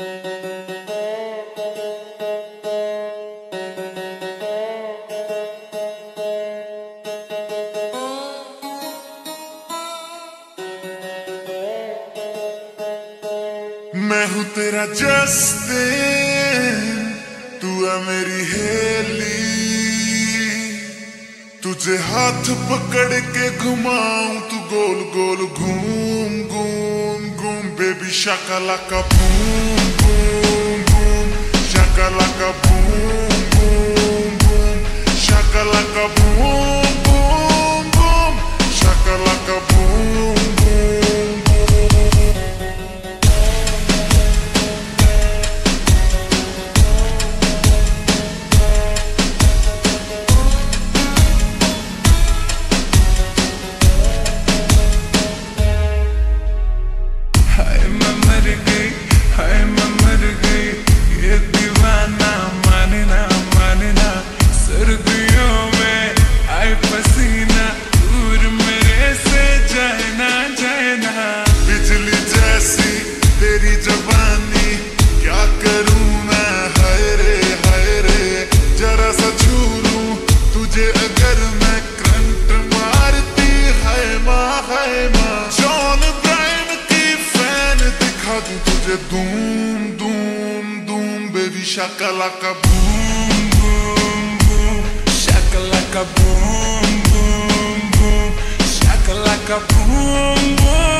मैं हूँ तेरा जस्टिन, तू है मेरी हेली। तुझे हाथ पकड़ के घुमाऊं, तू गोल गोल घूम। shakalaka boom, boom, boom, shakalaka boom, boom, boom, shakalaka boom, boom, boom, shakalaka boom. boom. say doom, doom, baby, shakalaka boom, boom, boom, shakalaka boom, boom, boom, shakalaka boom, boom.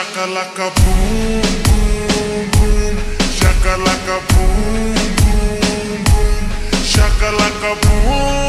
shaka laka boom, boom, boom, shaka laka boom, boom, boom, shaka laka boom.